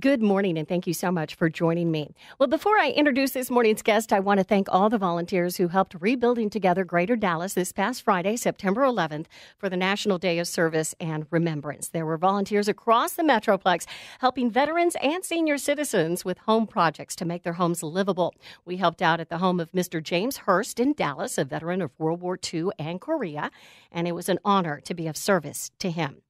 Good morning, and thank you so much for joining me. Well, before I introduce this morning's guest, I want to thank all the volunteers who helped rebuilding together Greater Dallas this past Friday, September 11th, for the National Day of Service and Remembrance. There were volunteers across the Metroplex helping veterans and senior citizens with home projects to make their homes livable. We helped out at the home of Mr. James Hurst in Dallas, a veteran of World War II and Korea, and it was an honor to be of service to him.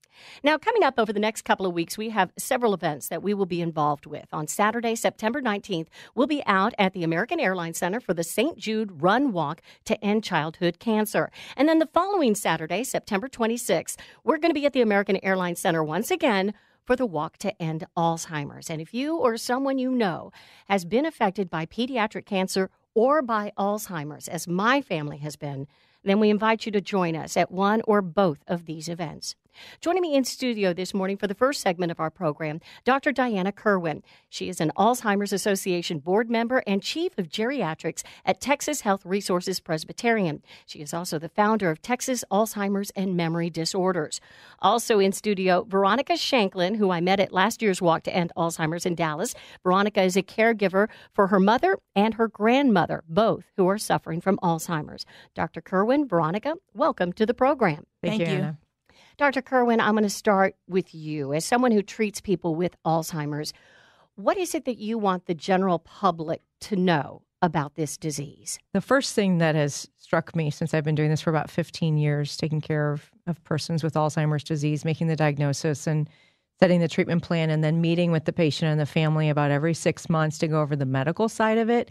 Now, coming up over the next couple of weeks, we have several events that we will be involved with. On Saturday, September 19th, we'll be out at the American Airlines Center for the St. Jude Run Walk to End Childhood Cancer. And then the following Saturday, September 26th, we're going to be at the American Airlines Center once again for the Walk to End Alzheimer's. And if you or someone you know has been affected by pediatric cancer or by Alzheimer's, as my family has been, then we invite you to join us at one or both of these events. Joining me in studio this morning for the first segment of our program, Dr. Diana Kerwin. She is an Alzheimer's Association board member and chief of geriatrics at Texas Health Resources Presbyterian. She is also the founder of Texas Alzheimer's and Memory Disorders. Also in studio, Veronica Shanklin, who I met at last year's Walk to End Alzheimer's in Dallas. Veronica is a caregiver for her mother and her grandmother, both who are suffering from Alzheimer's. Dr. Kerwin, Veronica, welcome to the program. Thank, Thank you. you. Dr. Kerwin, I'm going to start with you. As someone who treats people with Alzheimer's, what is it that you want the general public to know about this disease? The first thing that has struck me since I've been doing this for about 15 years, taking care of, of persons with Alzheimer's disease, making the diagnosis and setting the treatment plan, and then meeting with the patient and the family about every six months to go over the medical side of it,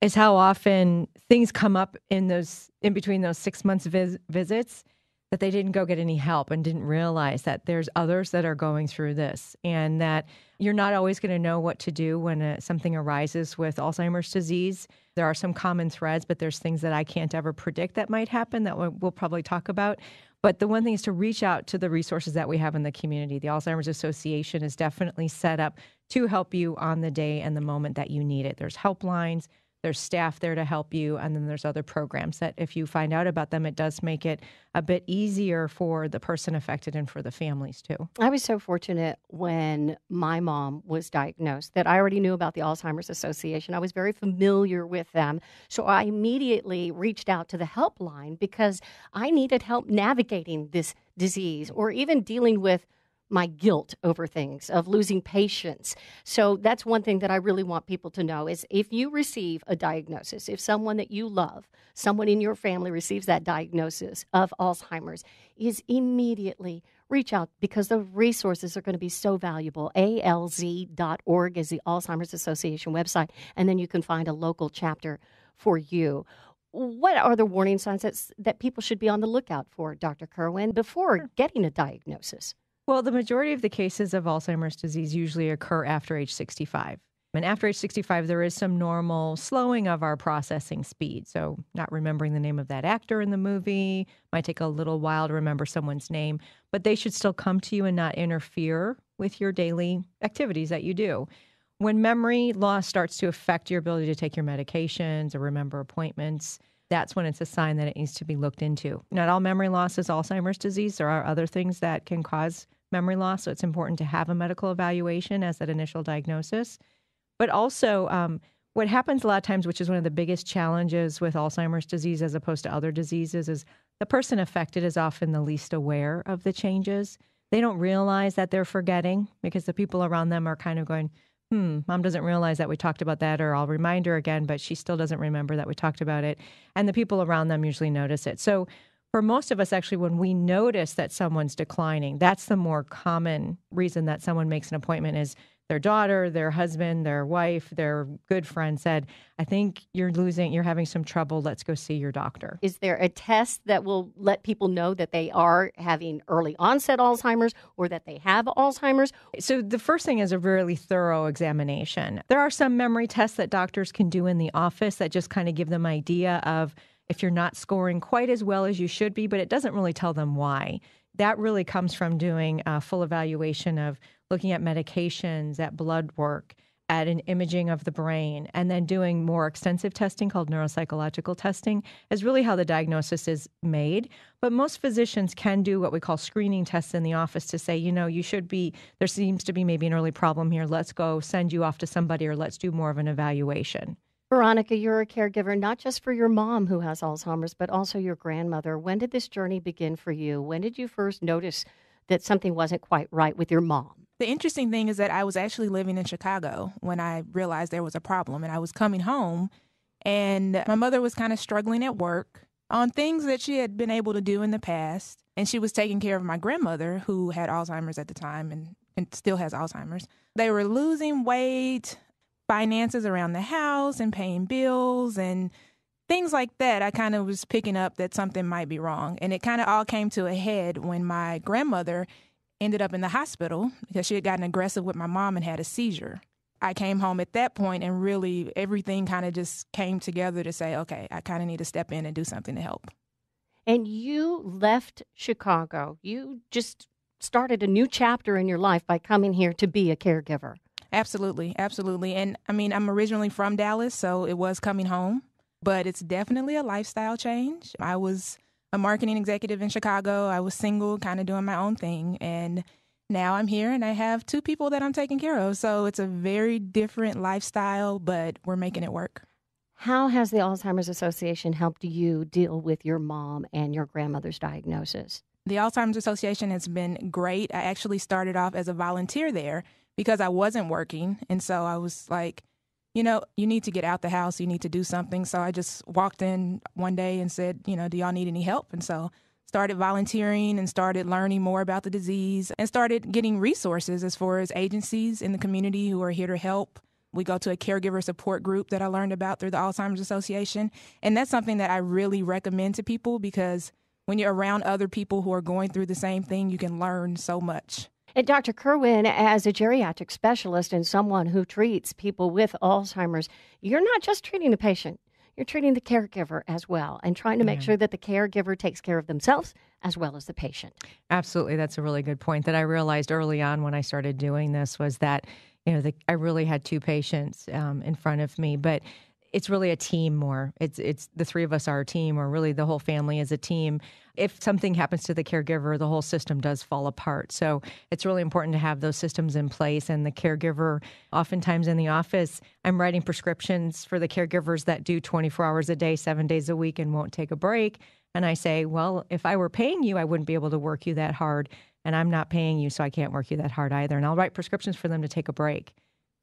is how often things come up in those in between those six months vis- visits that they didn't go get any help and didn't realize that there's others that are going through this and that you're not always going to know what to do when uh, something arises with Alzheimer's disease. There are some common threads, but there's things that I can't ever predict that might happen that we'll, we'll probably talk about. But the one thing is to reach out to the resources that we have in the community. The Alzheimer's Association is definitely set up to help you on the day and the moment that you need it. There's helplines, there's staff there to help you, and then there's other programs that if you find out about them, it does make it a bit easier for the person affected and for the families too. I was so fortunate when my mom was diagnosed that I already knew about the Alzheimer's Association. I was very familiar with them. So I immediately reached out to the helpline because I needed help navigating this disease or even dealing with my guilt over things of losing patience so that's one thing that i really want people to know is if you receive a diagnosis if someone that you love someone in your family receives that diagnosis of alzheimer's is immediately reach out because the resources are going to be so valuable alz.org is the alzheimer's association website and then you can find a local chapter for you what are the warning signs that, that people should be on the lookout for, Dr. Kerwin, before getting a diagnosis? Well, the majority of the cases of Alzheimer's disease usually occur after age 65. And after age 65, there is some normal slowing of our processing speed. So, not remembering the name of that actor in the movie might take a little while to remember someone's name, but they should still come to you and not interfere with your daily activities that you do. When memory loss starts to affect your ability to take your medications or remember appointments, that's when it's a sign that it needs to be looked into. Not all memory loss is Alzheimer's disease. There are other things that can cause memory loss. So it's important to have a medical evaluation as that initial diagnosis. But also, um, what happens a lot of times, which is one of the biggest challenges with Alzheimer's disease as opposed to other diseases, is the person affected is often the least aware of the changes. They don't realize that they're forgetting because the people around them are kind of going, hmm, mom doesn't realize that we talked about that, or I'll remind her again, but she still doesn't remember that we talked about it. And the people around them usually notice it. So for most of us, actually, when we notice that someone's declining, that's the more common reason that someone makes an appointment is their daughter, their husband, their wife, their good friend said, I think you're losing, you're having some trouble. Let's go see your doctor. Is there a test that will let people know that they are having early onset Alzheimer's or that they have Alzheimer's? So, the first thing is a really thorough examination. There are some memory tests that doctors can do in the office that just kind of give them idea of if you're not scoring quite as well as you should be, but it doesn't really tell them why. That really comes from doing a full evaluation of looking at medications, at blood work, at an imaging of the brain and then doing more extensive testing called neuropsychological testing is really how the diagnosis is made. But most physicians can do what we call screening tests in the office to say, you know, you should be, there seems to be maybe an early problem here. Let's go send you off to somebody or let's do more of an evaluation. Veronica, you're a caregiver not just for your mom who has Alzheimer's, but also your grandmother. When did this journey begin for you? When did you first notice that something wasn't quite right with your mom? The interesting thing is that I was actually living in Chicago when I realized there was a problem, and I was coming home, and my mother was kind of struggling at work on things that she had been able to do in the past. And she was taking care of my grandmother, who had Alzheimer's at the time and, and still has Alzheimer's. They were losing weight, finances around the house, and paying bills, and things like that. I kind of was picking up that something might be wrong. And it kind of all came to a head when my grandmother ended up in the hospital because she had gotten aggressive with my mom and had a seizure. I came home at that point and really everything kind of just came together to say, okay, I kind of need to step in and do something to help. And you left Chicago. You just started a new chapter in your life by coming here to be a caregiver. Absolutely, absolutely. And I mean, I'm originally from Dallas, so it was coming home, but it's definitely a lifestyle change. I was a marketing executive in Chicago. I was single, kind of doing my own thing. And now I'm here and I have two people that I'm taking care of. So it's a very different lifestyle, but we're making it work. How has the Alzheimer's Association helped you deal with your mom and your grandmother's diagnosis? The Alzheimer's Association has been great. I actually started off as a volunteer there because I wasn't working. And so I was like, you know, you need to get out the house, you need to do something. So I just walked in one day and said, you know, do y'all need any help? And so started volunteering and started learning more about the disease and started getting resources as far as agencies in the community who are here to help. We go to a caregiver support group that I learned about through the Alzheimer's Association. And that's something that I really recommend to people because when you're around other people who are going through the same thing, you can learn so much. And Dr. Kerwin, as a geriatric specialist and someone who treats people with Alzheimer's, you're not just treating the patient, you're treating the caregiver as well and trying to make yeah. sure that the caregiver takes care of themselves as well as the patient. Absolutely. That's a really good point that I realized early on when I started doing this was that, you know, the, I really had two patients um, in front of me, but it's really a team more. It's it's the three of us are a team, or really the whole family is a team. If something happens to the caregiver, the whole system does fall apart. So it's really important to have those systems in place. And the caregiver, oftentimes in the office, I'm writing prescriptions for the caregivers that do 24 hours a day, seven days a week, and won't take a break. And I say, well, if I were paying you, I wouldn't be able to work you that hard. And I'm not paying you, so I can't work you that hard either. And I'll write prescriptions for them to take a break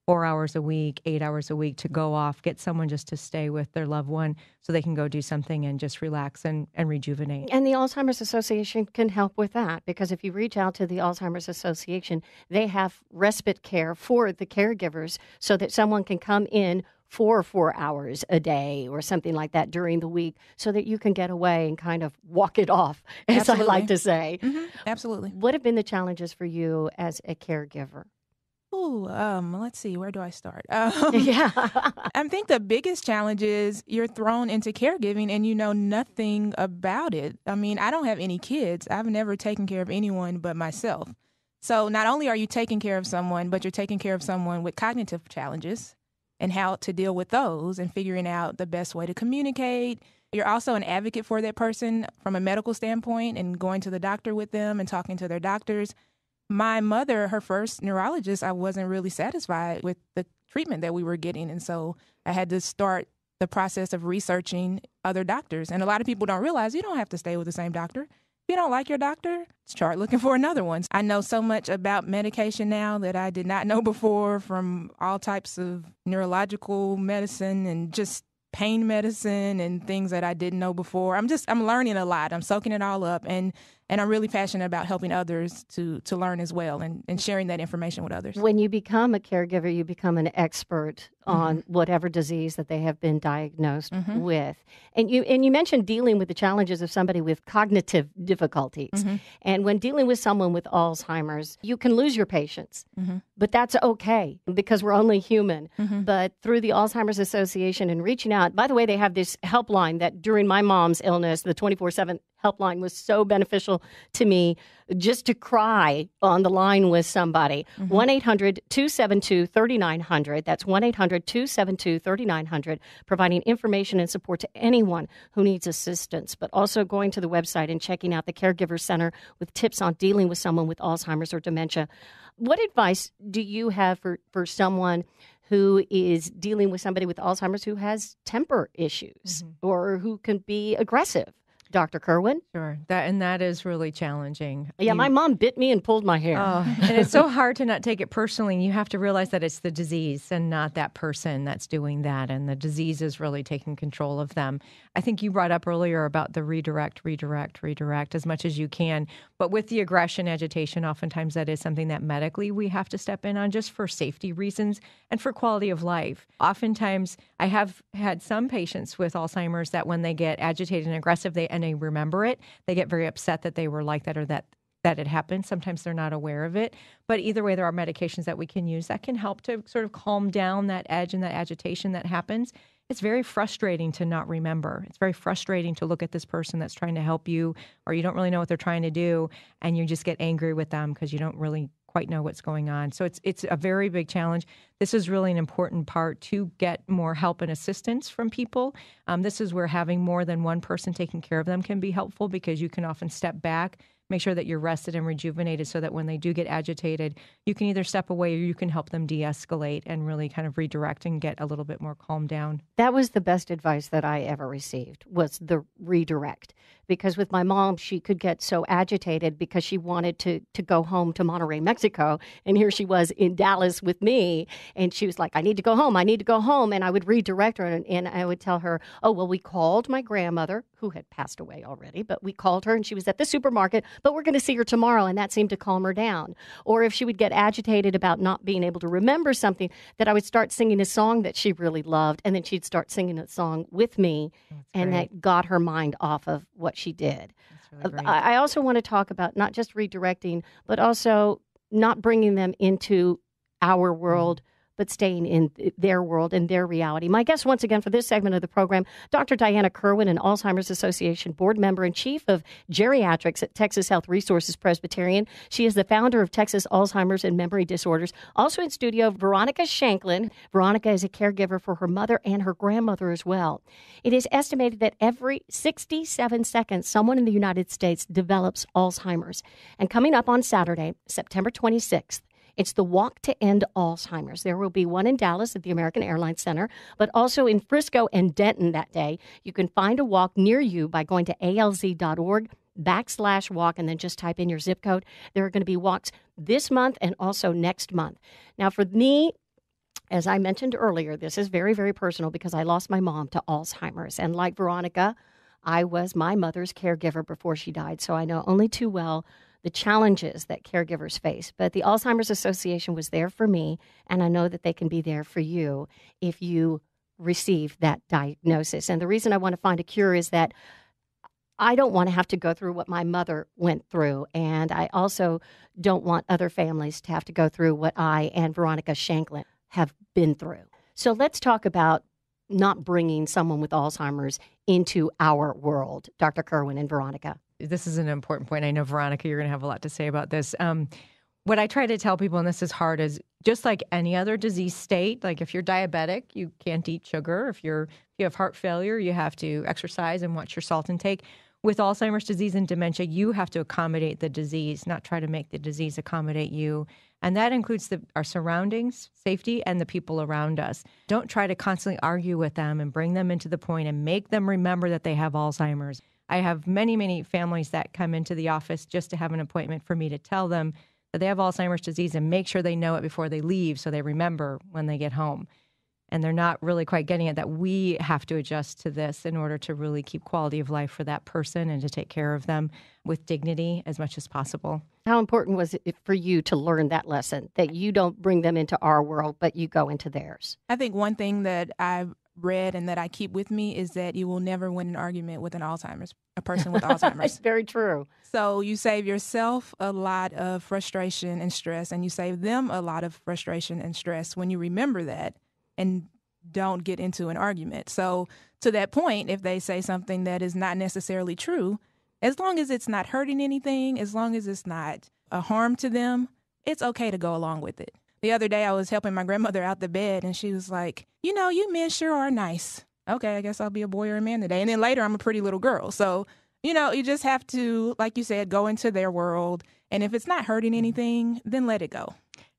four hours a week, eight hours a week to go off, get someone just to stay with their loved one so they can go do something and just relax and, and rejuvenate. And the Alzheimer's Association can help with that because if you reach out to the Alzheimer's Association, they have respite care for the caregivers so that someone can come in four or four hours a day or something like that during the week so that you can get away and kind of walk it off, as Absolutely. I like to say. Mm-hmm. Absolutely. What have been the challenges for you as a caregiver? Oh, um, let's see, where do I start? Um, yeah. I think the biggest challenge is you're thrown into caregiving and you know nothing about it. I mean, I don't have any kids. I've never taken care of anyone but myself. So not only are you taking care of someone, but you're taking care of someone with cognitive challenges and how to deal with those and figuring out the best way to communicate. You're also an advocate for that person from a medical standpoint and going to the doctor with them and talking to their doctors my mother, her first neurologist, I wasn't really satisfied with the treatment that we were getting. And so I had to start the process of researching other doctors. And a lot of people don't realize you don't have to stay with the same doctor. If you don't like your doctor, start looking for another one. I know so much about medication now that I did not know before from all types of neurological medicine and just pain medicine and things that I didn't know before. I'm just I'm learning a lot. I'm soaking it all up and and I'm really passionate about helping others to to learn as well and, and sharing that information with others. When you become a caregiver, you become an expert on mm-hmm. whatever disease that they have been diagnosed mm-hmm. with. And you and you mentioned dealing with the challenges of somebody with cognitive difficulties. Mm-hmm. And when dealing with someone with Alzheimer's, you can lose your patience. But that's okay because we're only human. But through the Alzheimer's Association and reaching out, by the way, they have this helpline that during my mom's illness, the 24 7 helpline was so beneficial to me just to cry on the line with somebody. 1 800 272 3900. That's 1 800 272 3900, providing information and support to anyone who needs assistance, but also going to the website and checking out the Caregiver Center with tips on dealing with someone with Alzheimer's or dementia. What advice do you have for, for someone? Who is dealing with somebody with Alzheimer's who has temper issues mm-hmm. or who can be aggressive? Dr. Kerwin? Sure. That and that is really challenging. Yeah, You- my mom bit me and pulled my hair. Oh, and it's so hard to not take it personally. And you have to realize that it's the disease and not that person that's doing that. And the disease is really taking control of them. I think you brought up earlier about the redirect, redirect, redirect as much as you can. But with the aggression, agitation, oftentimes that is something that medically we have to step in on just for safety reasons and for quality of life. Oftentimes, I have had some patients with Alzheimer's that when they get agitated and aggressive, they they remember it, they get very upset that they were like that or that that it happened. Sometimes they're not aware of it. But either way, there are medications that we can use that can help to sort of calm down that edge and that agitation that happens. It's very frustrating to not remember. It's very frustrating to look at this person that's trying to help you, or you don't really know what they're trying to do, and you just get angry with them because you don't really quite know what's going on. So it's it's a very big challenge. This is really an important part to get more help and assistance from people. Um, this is where having more than one person taking care of them can be helpful because you can often step back, make sure that you're rested and rejuvenated, so that when they do get agitated, you can either step away or you can help them de-escalate and really kind of redirect and get a little bit more calmed down. that was the best advice that I ever received was the redirect. Because with my mom, she could get so agitated because she wanted to to go home to Monterrey, Mexico, and here she was in Dallas with me, and she was like, "I need to go home. I need to go home," and I would redirect her, and, and I would tell her, "Oh, well, we called my grandmother who had passed away already, but we called her, and she was at the supermarket, but we're going to see her tomorrow," and that seemed to calm her down. Or if she would get agitated about not being able to remember something, that I would start singing a song that she really loved, and then she'd start singing a song with me, and great. that got her mind off of what she did. That's really uh, great. I I also want to talk about not just redirecting, but also not bringing them into our world, but staying in their world and their reality. My guest, once again, for this segment of the program, Dr. Diana Kerwin, an Alzheimer's Association board member and chief of geriatrics at Texas Health Resources Presbyterian. She is the founder of Texas Alzheimer's and Memory Disorders. Also in studio, Veronica Shanklin. Veronica is a caregiver for her mother and her grandmother as well. It is estimated that every 67 seconds, someone in the United States develops Alzheimer's. And coming up on Saturday, September 26th, it's the Walk to End Alzheimer's. There will be one in Dallas at the American Airlines Center, but also in Frisco and Denton that day. You can find a walk near you by going to alz.org backslash walk and then just type in your zip code. There are going to be walks this month and also next month. Now, for me, as I mentioned earlier, this is very, very personal because I lost my mom to Alzheimer's. And like Veronica, I was my mother's caregiver before she died. So I know only too well the challenges that caregivers face. But the Alzheimer's Association was there for me, and I know that they can be there for you if you receive that diagnosis. And the reason I want to find a cure is that I don't want to have to go through what my mother went through. And I also don't want other families to have to go through what I and Veronica Shanklin have been through. So let's talk about not bringing someone with Alzheimer's into our world, Dr. Kerwin and Veronica. This is an important point. I know, Veronica, you're going to have a lot to say about this. Um, what I try to tell people, and this is hard, is just like any other disease state, like if you're diabetic, you can't eat sugar. If you're if you have heart failure, you have to exercise and watch your salt intake. With Alzheimer's disease and dementia, you have to accommodate the disease, not try to make the disease accommodate you. And that includes the, our surroundings, safety, and the people around us. Don't try to constantly argue with them and bring them into the point and make them remember that they have Alzheimer's. I have many, many families that come into the office just to have an appointment for me to tell them that they have Alzheimer's disease and make sure they know it before they leave so they remember when they get home. and they're not really quite getting it that we have to adjust to this in order to really keep quality of life for that person and to take care of them with dignity as much as possible. How important was it for you to learn that lesson that you don't bring them into our world, but you go into theirs? I think one thing that I've read and that I keep with me is that you will never win an argument with an Alzheimer's, a person with Alzheimer's. That's very true. So you save yourself a lot of frustration and stress, and you save them a lot of frustration and stress when you remember that and don't get into an argument. So to that point, if they say something that is not necessarily true, as long as it's not hurting anything, as long as it's not a harm to them, it's okay to go along with it. The other day, I was helping my grandmother out the bed, and she was like, You know, you men sure are nice. Okay, I guess I'll be a boy or a man today. And then later, I'm a pretty little girl. So, you know, you just have to, like you said, go into their world. And if it's not hurting anything, then let it go.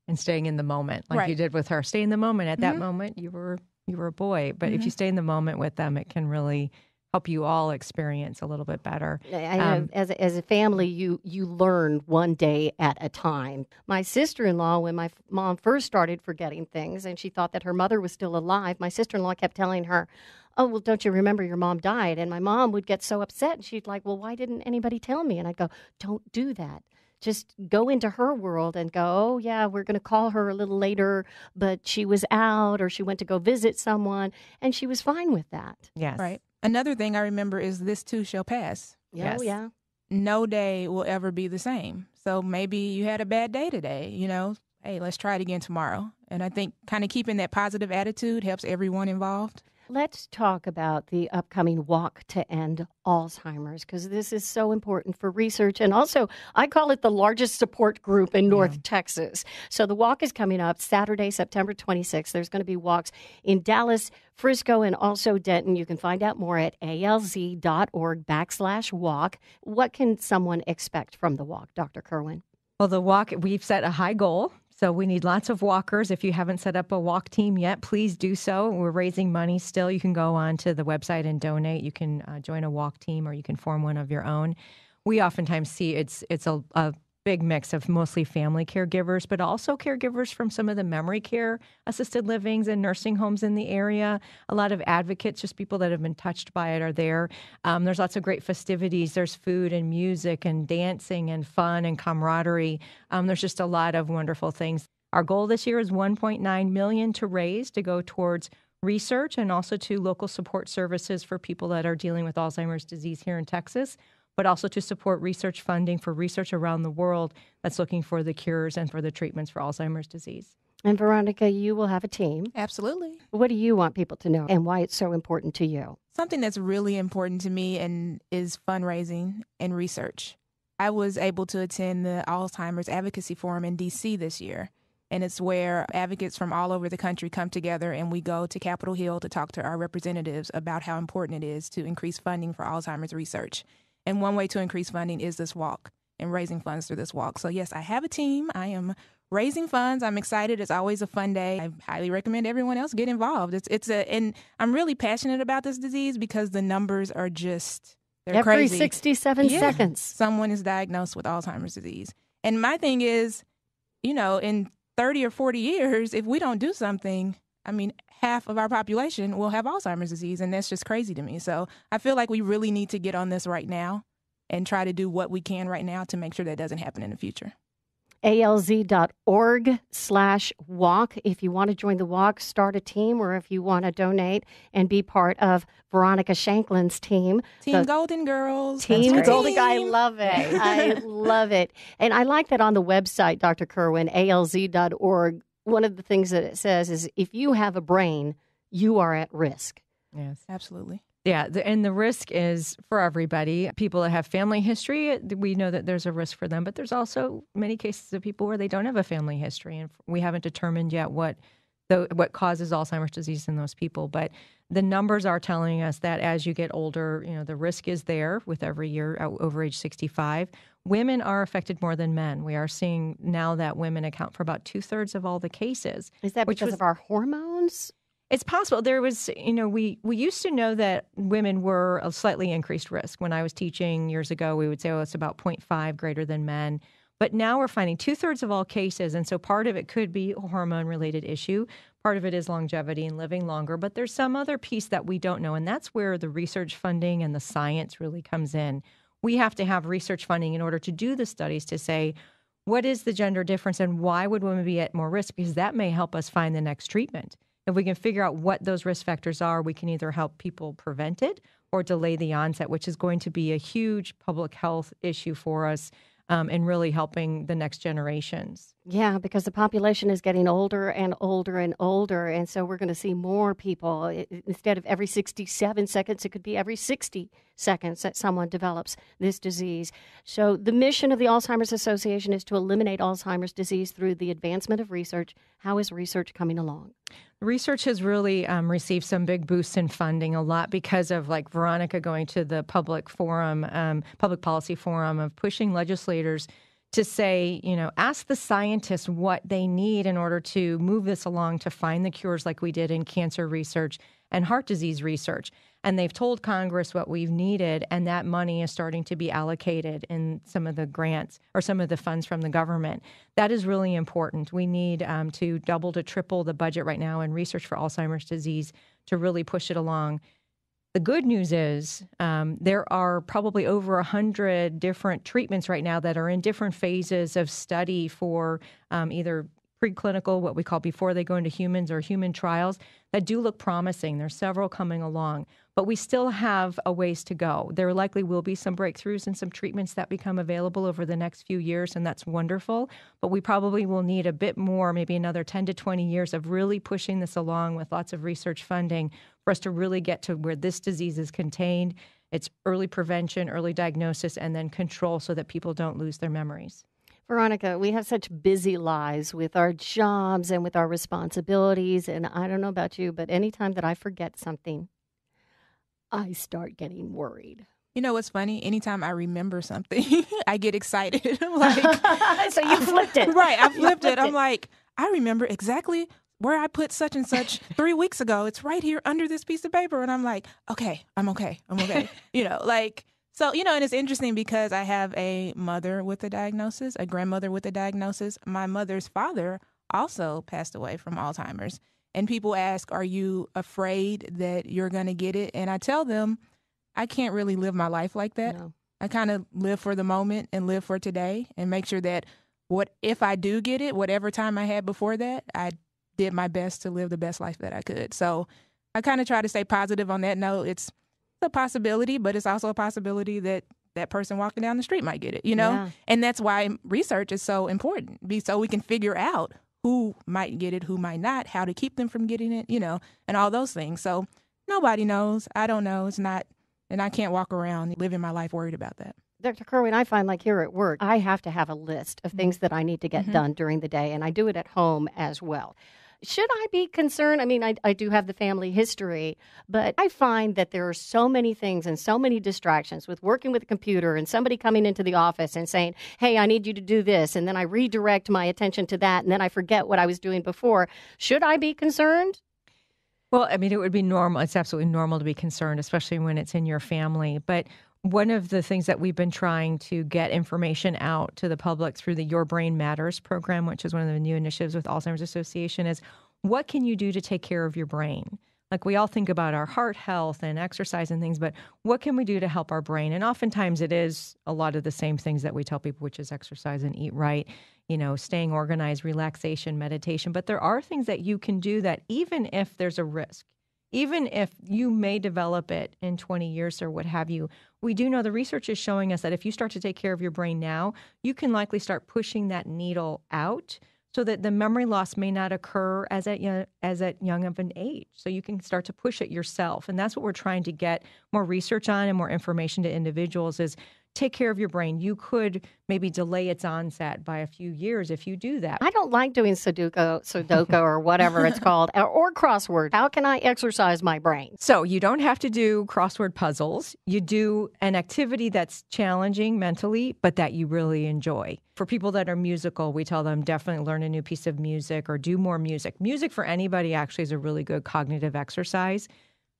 And staying in the moment, like Right. you did with her. Stay in the moment. At that Mhm. moment, you were you were a boy, but if Mhm. you stay in the moment with them, it can really help you all experience a little bit better. I know Um, as a, as a family, you you learn one day at a time. My sister in law, when my f- mom first started forgetting things, and she thought that her mother was still alive, my sister in law kept telling her, "Oh well, don't you remember your mom died?" And my mom would get so upset, and she'd like, "Well, why didn't anybody tell me?" And I'd go, "Don't do that." Just go into her world and go, oh, yeah, we're going to call her a little later, but she was out or she went to go visit someone, and she was fine with that. Yes. Right. Another thing I remember is this too shall pass. Oh, yes. Oh, yeah. No day will ever be the same. So maybe you had a bad day today, you know, hey, let's try it again tomorrow. And I think kind of keeping that positive attitude helps everyone involved. Let's talk about the upcoming Walk to End Alzheimer's because this is so important for research. And also, I call it the largest support group in North Texas. So, the walk is coming up Saturday, September 26th. There's going to be walks in Dallas, Frisco, and also Denton. You can find out more at alz.org backslash walk. What can someone expect from the walk, Dr. Kerwin? Well, the walk, we've set a high goal. So we need lots of walkers. If you haven't set up a walk team yet, please do so. We're raising money still. You can go on to the website and donate. You can uh, join a walk team or you can form one of your own. We oftentimes see it's it's a, a big mix of mostly family caregivers, but also caregivers from some of the memory care assisted livings and nursing homes in the area. A lot of advocates, just people that have been touched by it, are there. Um, there's lots of great festivities. There's food and music and dancing and fun and camaraderie. Um, there's just a lot of wonderful things. Our goal this year is 1.9 million to raise to go towards research and also to local support services for people that are dealing with Alzheimer's disease here in Texas but also to support research funding for research around the world that's looking for the cures and for the treatments for Alzheimer's disease. And Veronica, you will have a team. Absolutely. What do you want people to know and why it's so important to you? Something that's really important to me and is fundraising and research. I was able to attend the Alzheimer's Advocacy Forum in DC this year. And it's where advocates from all over the country come together and we go to Capitol Hill to talk to our representatives about how important it is to increase funding for Alzheimer's research. And one way to increase funding is this walk and raising funds through this walk. So, yes, I have a team. I am raising funds. I'm excited. It's always a fun day. I highly recommend everyone else get involved. It's it's a and I'm really passionate about this disease because the numbers are just they're crazy. Every crazy. 67 Yeah. seconds. Someone is diagnosed with Alzheimer's disease. And my thing is, you know, in 30 or 40 years, if we don't do something, I mean, half of our population will have Alzheimer's disease, and that's just crazy to me. So I feel like we really need to get on this right now and try to do what we can right now to make sure that doesn't happen in the future. alz.org slash walk. If you want to join the walk, start a team, or if you want to donate and be part of Veronica Shanklin's team. Team Golden Girls. Team. Golden I love it. I love it. And I like that on the website, Dr. Kerwin, alz.org. One of the things that it says is if you have a brain, you are at risk. Yes. Absolutely. Yeah, the, and the risk is for everybody. People that have family history, we know that there's a risk for them, but there's also many cases of people where they don't have a family history, and we haven't determined yet what the what causes Alzheimer's disease in those people. But the numbers are telling us that as you get older, you know, the risk is there with every year uh, over age 65. Women are affected more than men. We are seeing now that women account for about two thirds of all the cases. Is that Which because was- of our hormones? It's possible. There was, you know, we we used to know that women were a slightly increased risk. When I was teaching years ago, we would say, oh, it's about 0.5 greater than men. But now we're finding two thirds of all cases. And so part of it could be a hormone related issue. Part of it is longevity and living longer, but there's some other piece that we don't know. And that's where the research funding and the science really comes in. We have to have research funding in order to do the studies to say, what is the gender difference and why would women be at more risk? Because that may help us find the next treatment. If we can figure out what those risk factors are, we can either help people prevent it or delay the onset, which is going to be a huge public health issue for us um, and really helping the next generations. Yeah, because the population is getting older and older and older. And so we're going to see more people. Instead of every 67 seconds, it could be every 60 seconds that someone develops this disease. So the mission of the Alzheimer's Association is to eliminate Alzheimer's disease through the advancement of research. How is research coming along? Research has really um, received some big boosts in funding, a lot because of like Veronica going to the public forum, um, public policy forum of pushing legislators to say, you know, ask the scientists what they need in order to move this along to find the cures like we did in cancer research and heart disease research. And they've told Congress what we've needed, and that money is starting to be allocated in some of the grants or some of the funds from the government. That is really important. We need um, to double to triple the budget right now in research for Alzheimer's disease to really push it along. The good news is um, there are probably over 100 different treatments right now that are in different phases of study for um, either preclinical, what we call before they go into humans or human trials, that do look promising. There's several coming along, but we still have a ways to go. There likely will be some breakthroughs and some treatments that become available over the next few years, and that's wonderful. But we probably will need a bit more, maybe another 10 to 20 years of really pushing this along with lots of research funding for us to really get to where this disease is contained. It's early prevention, early diagnosis, and then control so that people don't lose their memories. Veronica, we have such busy lives with our jobs and with our responsibilities. And I don't know about you, but anytime that I forget something, I start getting worried. You know what's funny? Anytime I remember something, I get excited. I'm like, so you flipped it, right? I flipped, flipped it. I'm like, I remember exactly where I put such and such three weeks ago. It's right here under this piece of paper. And I'm like, okay, I'm okay. I'm okay. you know, like, so, you know, and it's interesting because I have a mother with a diagnosis, a grandmother with a diagnosis. My mother's father also passed away from Alzheimer's. And people ask, Are you afraid that you're going to get it? And I tell them, I can't really live my life like that. No. I kind of live for the moment and live for today and make sure that what if I do get it, whatever time I had before that, I did my best to live the best life that I could. So I kind of try to stay positive on that note. It's a possibility, but it's also a possibility that that person walking down the street might get it, you know? Yeah. And that's why research is so important, so we can figure out who might get it, who might not, how to keep them from getting it, you know, and all those things. So nobody knows. I don't know. It's not, and I can't walk around living my life worried about that. Dr. Kerwin, I find like here at work, I have to have a list of things that I need to get mm-hmm. done during the day, and I do it at home as well should I be concerned? I mean, I, I do have the family history, but I find that there are so many things and so many distractions with working with a computer and somebody coming into the office and saying, Hey, I need you to do this. And then I redirect my attention to that. And then I forget what I was doing before. Should I be concerned? Well, I mean, it would be normal. It's absolutely normal to be concerned, especially when it's in your family. But one of the things that we've been trying to get information out to the public through the Your Brain Matters program, which is one of the new initiatives with Alzheimer's Association, is what can you do to take care of your brain? Like we all think about our heart health and exercise and things, but what can we do to help our brain? And oftentimes it is a lot of the same things that we tell people, which is exercise and eat right, you know, staying organized, relaxation, meditation. But there are things that you can do that even if there's a risk, even if you may develop it in 20 years or what have you, we do know the research is showing us that if you start to take care of your brain now, you can likely start pushing that needle out so that the memory loss may not occur as at young, as at young of an age. So you can start to push it yourself, and that's what we're trying to get more research on and more information to individuals is take care of your brain. You could maybe delay its onset by a few years if you do that. I don't like doing Sudoku, Sudoku or whatever it's called, or crossword. How can I exercise my brain? So you don't have to do crossword puzzles. You do an activity that's challenging mentally, but that you really enjoy. For people that are musical, we tell them definitely learn a new piece of music or do more music. Music for anybody actually is a really good cognitive exercise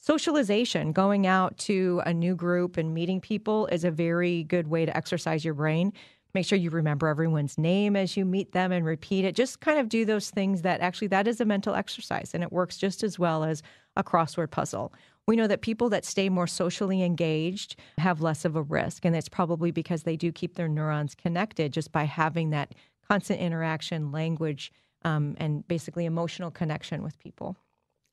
socialization, going out to a new group and meeting people is a very good way to exercise your brain. Make sure you remember everyone's name as you meet them and repeat it. Just kind of do those things that actually that is a mental exercise and it works just as well as a crossword puzzle. We know that people that stay more socially engaged have less of a risk, and it's probably because they do keep their neurons connected just by having that constant interaction, language, um, and basically emotional connection with people.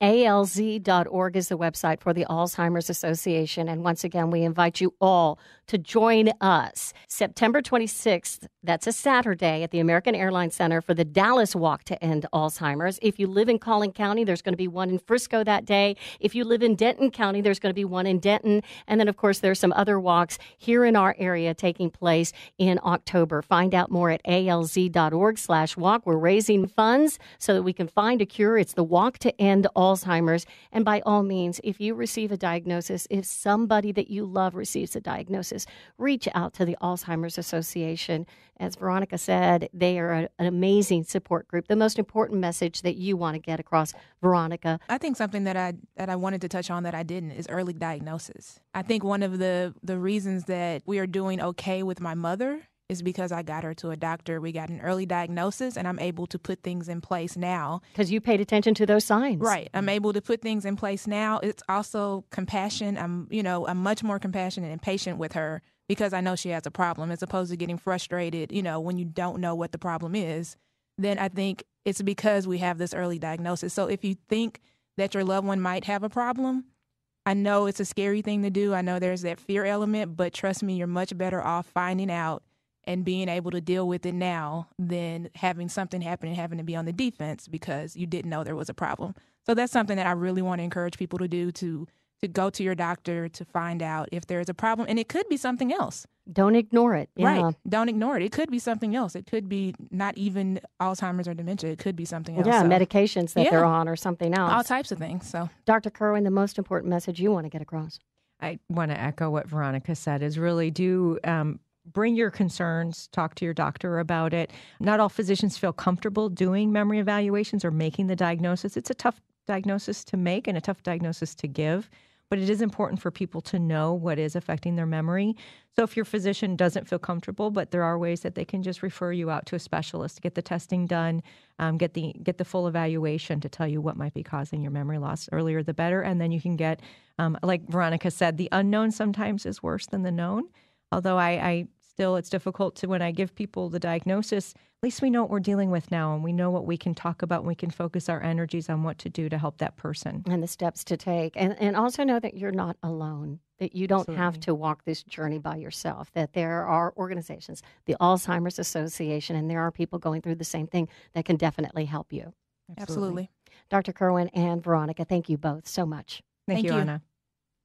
ALZ.org is the website for the Alzheimer's Association. And once again, we invite you all to join us September 26th. That's a Saturday at the American Airlines Center for the Dallas Walk to End Alzheimer's. If you live in Collin County, there's going to be one in Frisco that day. If you live in Denton County, there's going to be one in Denton. And then, of course, there's some other walks here in our area taking place in October. Find out more at alz.org slash walk. We're raising funds so that we can find a cure. It's the Walk to End Alzheimer's. And by all means, if you receive a diagnosis, if somebody that you love receives a diagnosis, reach out to the Alzheimer's Association. As Veronica said, they are a, an amazing support group. The most important message that you want to get across, Veronica. I think something that I that I wanted to touch on that I didn't is early diagnosis. I think one of the the reasons that we are doing okay with my mother is because I got her to a doctor. We got an early diagnosis, and I'm able to put things in place now. Because you paid attention to those signs. Right. I'm able to put things in place now. It's also compassion. I'm, you know, I'm much more compassionate and patient with her because I know she has a problem as opposed to getting frustrated, you know, when you don't know what the problem is. Then I think it's because we have this early diagnosis. So if you think that your loved one might have a problem, I know it's a scary thing to do. I know there's that fear element, but trust me, you're much better off finding out and being able to deal with it now than having something happen and having to be on the defense because you didn't know there was a problem. So that's something that I really want to encourage people to do to to go to your doctor to find out if there is a problem and it could be something else. Don't ignore it. Yeah. Right. Don't ignore it. It could be something else. It could be not even Alzheimer's or dementia. It could be something else. Yeah, so. medications that yeah. they're on or something else. All types of things. So Dr. Kerwin, the most important message you want to get across. I want to echo what Veronica said is really do um, bring your concerns, talk to your doctor about it. Not all physicians feel comfortable doing memory evaluations or making the diagnosis. It's a tough diagnosis to make and a tough diagnosis to give, but it is important for people to know what is affecting their memory. So if your physician doesn't feel comfortable, but there are ways that they can just refer you out to a specialist to get the testing done, um, get the get the full evaluation to tell you what might be causing your memory loss. Earlier the better, and then you can get, um, like Veronica said, the unknown sometimes is worse than the known although I, I still it's difficult to when I give people the diagnosis, at least we know what we're dealing with now and we know what we can talk about and we can focus our energies on what to do to help that person. And the steps to take. And and also know that you're not alone. That you don't Absolutely. have to walk this journey by yourself. That there are organizations, the Alzheimer's Association, and there are people going through the same thing that can definitely help you. Absolutely. Absolutely. Dr. Kerwin and Veronica, thank you both so much. Thank, thank you, you, Anna.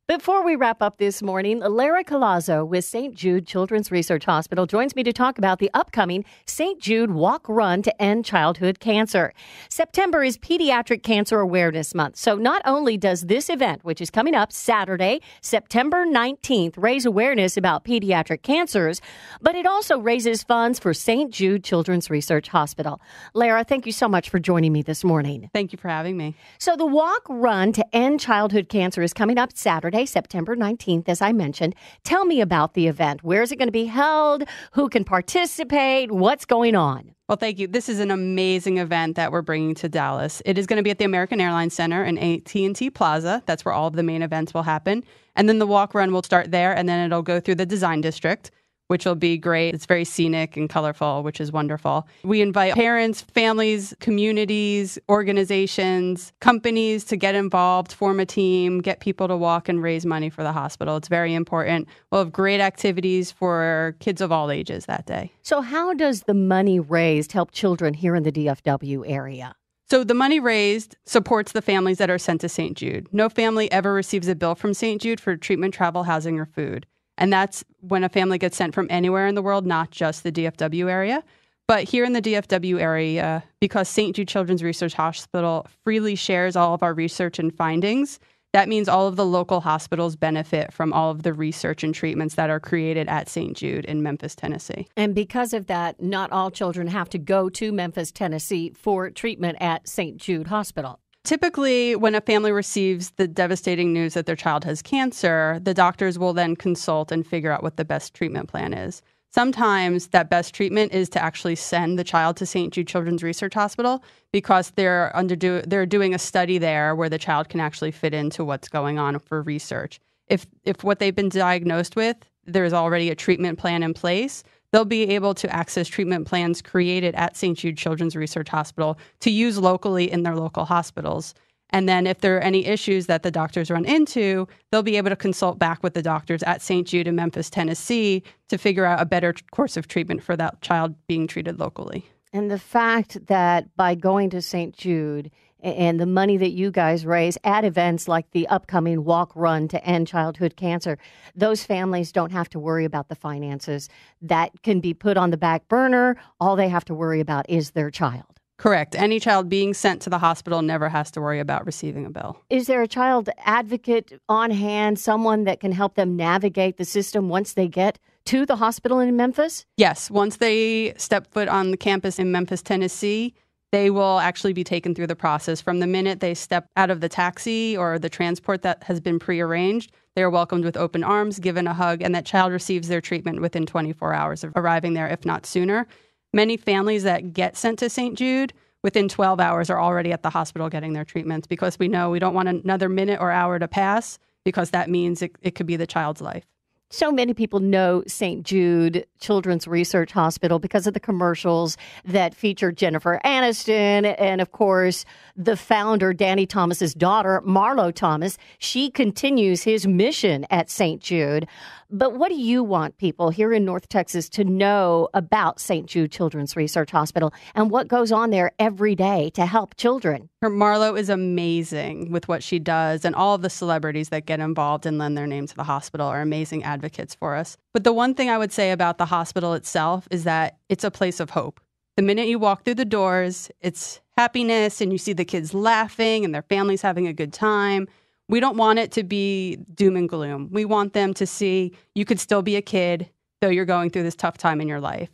Before we wrap up this morning, Lara Colazzo with St. Jude Children's Research Hospital joins me to talk about the upcoming St. Jude Walk Run to End Childhood Cancer. September is Pediatric Cancer Awareness Month. So not only does this event, which is coming up Saturday, September 19th, raise awareness about pediatric cancers, but it also raises funds for St. Jude Children's Research Hospital. Lara, thank you so much for joining me this morning. Thank you for having me. So the Walk Run to End Childhood Cancer is coming up Saturday. September 19th, as I mentioned. Tell me about the event. Where is it going to be held? Who can participate? What's going on? Well, thank you. This is an amazing event that we're bringing to Dallas. It is going to be at the American Airlines Center in AT&T Plaza. That's where all of the main events will happen. And then the walk run will start there and then it'll go through the design district which will be great. It's very scenic and colorful, which is wonderful. We invite parents, families, communities, organizations, companies to get involved, form a team, get people to walk and raise money for the hospital. It's very important. We'll have great activities for kids of all ages that day. So, how does the money raised help children here in the DFW area? So the money raised supports the families that are sent to St. Jude. No family ever receives a bill from St. Jude for treatment, travel, housing, or food. And that's when a family gets sent from anywhere in the world, not just the DFW area. But here in the DFW area, because St. Jude Children's Research Hospital freely shares all of our research and findings, that means all of the local hospitals benefit from all of the research and treatments that are created at St. Jude in Memphis, Tennessee. And because of that, not all children have to go to Memphis, Tennessee for treatment at St. Jude Hospital. Typically, when a family receives the devastating news that their child has cancer, the doctors will then consult and figure out what the best treatment plan is. sometimes that best treatment is to actually send the child to St. Jude Children's Research Hospital because they're under do, they're doing a study there where the child can actually fit into what's going on for research. If if what they've been diagnosed with, there's already a treatment plan in place, they'll be able to access treatment plans created at St. Jude Children's Research Hospital to use locally in their local hospitals. And then if there are any issues that the doctors run into, they'll be able to consult back with the doctors at St. Jude in Memphis, Tennessee to figure out a better course of treatment for that child being treated locally. And the fact that by going to St. Jude and the money that you guys raise at events like the upcoming walk run to end childhood cancer, those families don't have to worry about the finances. That can be put on the back burner. All they have to worry about is their child. Correct. Any child being sent to the hospital never has to worry about receiving a bill. Is there a child advocate on hand, someone that can help them navigate the system once they get to the hospital in Memphis? Yes. Once they step foot on the campus in Memphis, Tennessee, they will actually be taken through the process from the minute they step out of the taxi or the transport that has been prearranged. They are welcomed with open arms, given a hug, and that child receives their treatment within 24 hours of arriving there, if not sooner. Many families that get sent to St. Jude within 12 hours are already at the hospital getting their treatments because we know we don't want another minute or hour to pass because that means it, it could be the child's life. So many people know St. Jude Children's Research Hospital because of the commercials that feature Jennifer Aniston and, of course, the founder, Danny Thomas's daughter, Marlo Thomas. She continues his mission at St. Jude. But what do you want people here in North Texas to know about St. Jude Children's Research Hospital and what goes on there every day to help children? Her Marlo is amazing with what she does, and all the celebrities that get involved and lend their name to the hospital are amazing advocates for us. But the one thing I would say about the hospital itself is that it's a place of hope. The minute you walk through the doors, it's happiness, and you see the kids laughing and their families having a good time we don't want it to be doom and gloom. We want them to see you could still be a kid, though you're going through this tough time in your life.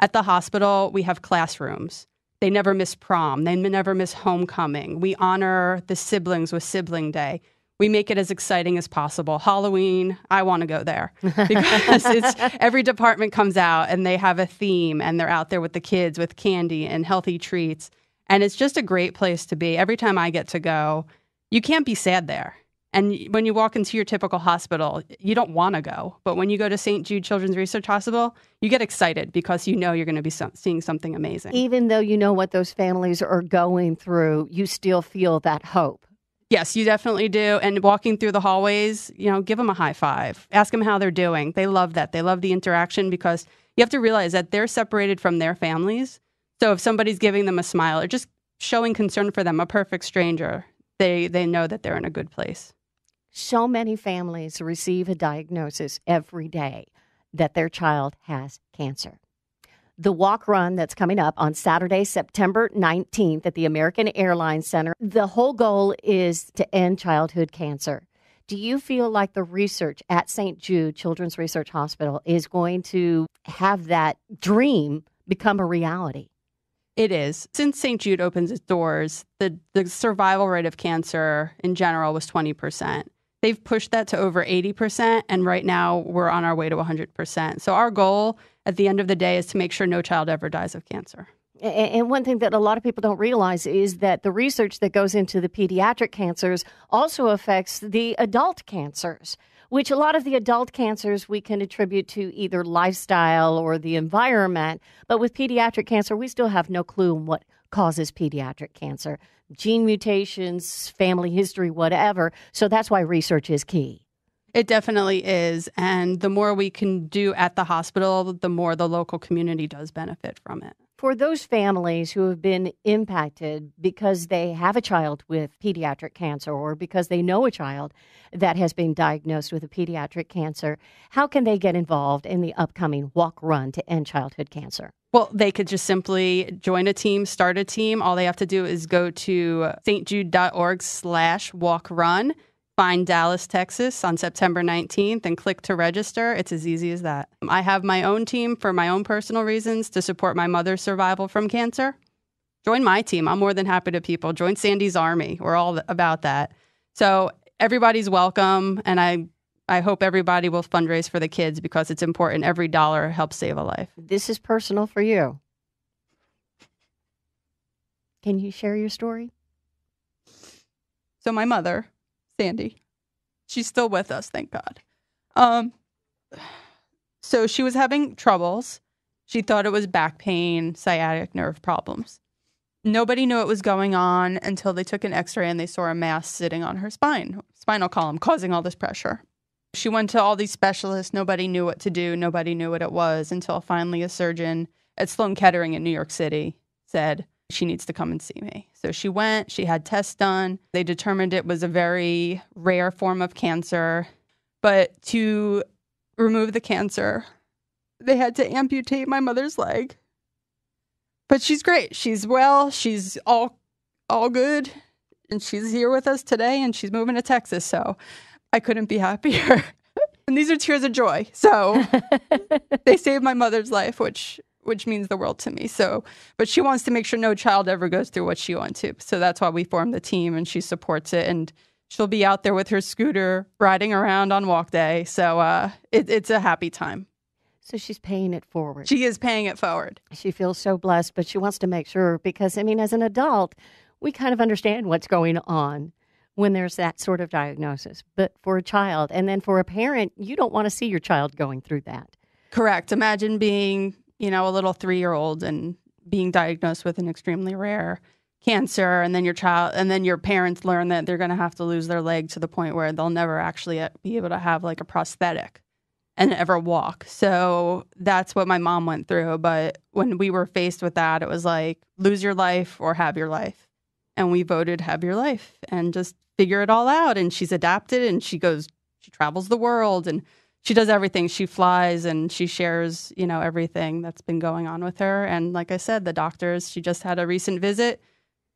At the hospital, we have classrooms. They never miss prom, they never miss homecoming. We honor the siblings with sibling day. We make it as exciting as possible. Halloween, I want to go there because it's every department comes out and they have a theme and they're out there with the kids with candy and healthy treats. And it's just a great place to be. Every time I get to go, you can't be sad there. And when you walk into your typical hospital, you don't want to go. But when you go to St. Jude Children's Research Hospital, you get excited because you know you're going to be so- seeing something amazing. Even though you know what those families are going through, you still feel that hope. Yes, you definitely do. And walking through the hallways, you know, give them a high five. Ask them how they're doing. They love that. They love the interaction because you have to realize that they're separated from their families. So if somebody's giving them a smile or just showing concern for them, a perfect stranger, they they know that they're in a good place. So many families receive a diagnosis every day that their child has cancer. The walk run that's coming up on Saturday, September 19th at the American Airlines Center, the whole goal is to end childhood cancer. Do you feel like the research at St. Jude Children's Research Hospital is going to have that dream become a reality? It is. Since St. Jude opens its doors, the, the survival rate of cancer in general was 20%. They've pushed that to over 80%, and right now we're on our way to 100%. So, our goal at the end of the day is to make sure no child ever dies of cancer. And one thing that a lot of people don't realize is that the research that goes into the pediatric cancers also affects the adult cancers which a lot of the adult cancers we can attribute to either lifestyle or the environment. But with pediatric cancer, we still have no clue what causes pediatric cancer gene mutations, family history, whatever. So that's why research is key. It definitely is. And the more we can do at the hospital, the more the local community does benefit from it for those families who have been impacted because they have a child with pediatric cancer or because they know a child that has been diagnosed with a pediatric cancer, how can they get involved in the upcoming walk run to end childhood cancer? Well, they could just simply join a team, start a team. All they have to do is go to stjude.org slash walk run find Dallas, Texas on September 19th and click to register. It's as easy as that. I have my own team for my own personal reasons to support my mother's survival from cancer. Join my team. I'm more than happy to people. Join Sandy's Army. We're all about that. So everybody's welcome. And I I hope everybody will fundraise for the kids because it's important. Every dollar helps save a life. This is personal for you. Can you share your story? So my mother, Sandy, she's still with us, thank God. Um, so she was having troubles. She thought it was back pain, sciatic nerve problems. Nobody knew what was going on until they took an x-ray and they saw a mass sitting on her spine, spinal column, causing all this pressure. She went to all these specialists. Nobody knew what to do. Nobody knew what it was until finally a surgeon at Sloan Kettering in New York City said, she needs to come and see me. So she went, she had tests done. They determined it was a very rare form of cancer. But to remove the cancer, they had to amputate my mother's leg. But she's great. She's well. She's all all good. And she's here with us today and she's moving to Texas. So I couldn't be happier. and these are tears of joy. So they saved my mother's life, which which means the world to me. So, but she wants to make sure no child ever goes through what she went to. So that's why we formed the team and she supports it. And she'll be out there with her scooter riding around on walk day. So uh, it, it's a happy time. So she's paying it forward. She is paying it forward. She feels so blessed, but she wants to make sure because, I mean, as an adult, we kind of understand what's going on when there's that sort of diagnosis. But for a child, and then for a parent, you don't want to see your child going through that. Correct. Imagine being, you know, a little three year old and being diagnosed with an extremely rare cancer and then your child and then your parents learn that they're going to have to lose their leg to the point where they'll never actually uh, be able to have like a prosthetic and ever walk. So that's what my mom went through. But when we were faced with that, it was like lose your life or have your life. And we voted have your life and just figure it all out. And she's adapted and she goes, she travels the world and she does everything. She flies and she shares, you know, everything that's been going on with her. And like I said, the doctors, she just had a recent visit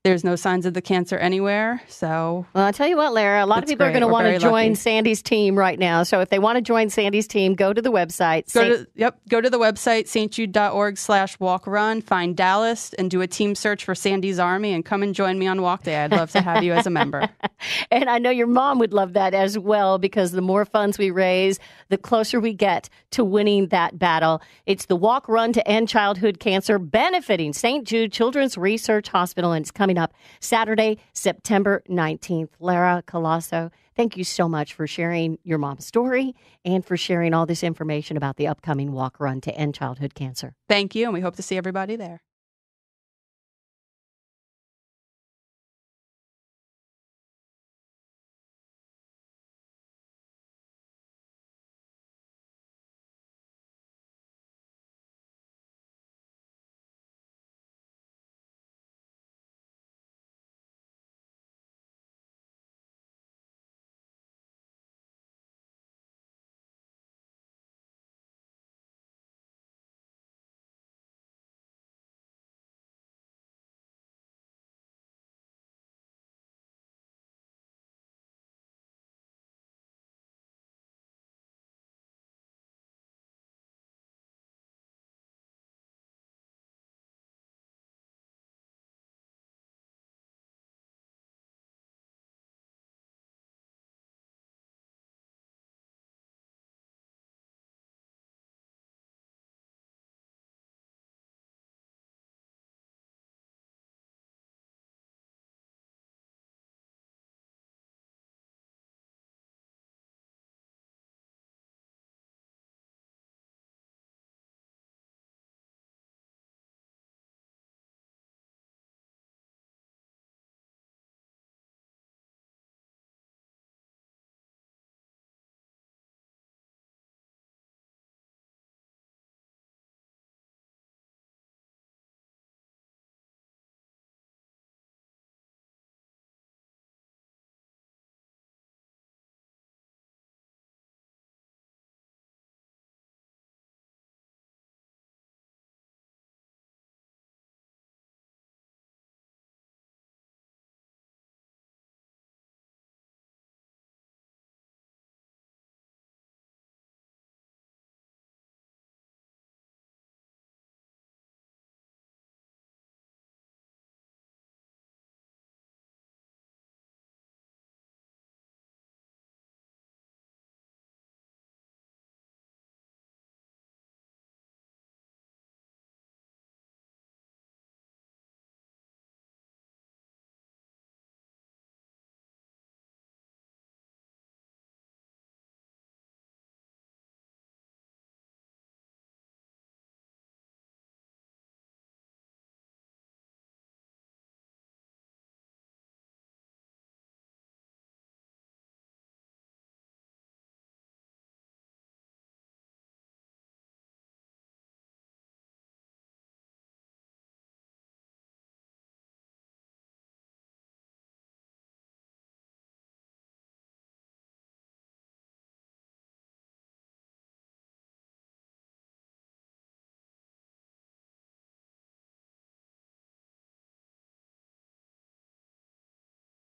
there's no signs of the cancer anywhere. So, well, I'll tell you what, Lara, a lot of people great. are going to want to join lucky. Sandy's team right now. So, if they want to join Sandy's team, go to the website. Go to, yep, go to the website, stjude.org slash walk run, find Dallas, and do a team search for Sandy's Army and come and join me on Walk Day. I'd love to have you as a member. and I know your mom would love that as well because the more funds we raise, the closer we get to winning that battle. It's the Walk Run to End Childhood Cancer benefiting St. Jude Children's Research Hospital, and it's coming coming up Saturday, September 19th. Lara Colasso, thank you so much for sharing your mom's story and for sharing all this information about the upcoming walk run to end childhood cancer. Thank you, and we hope to see everybody there.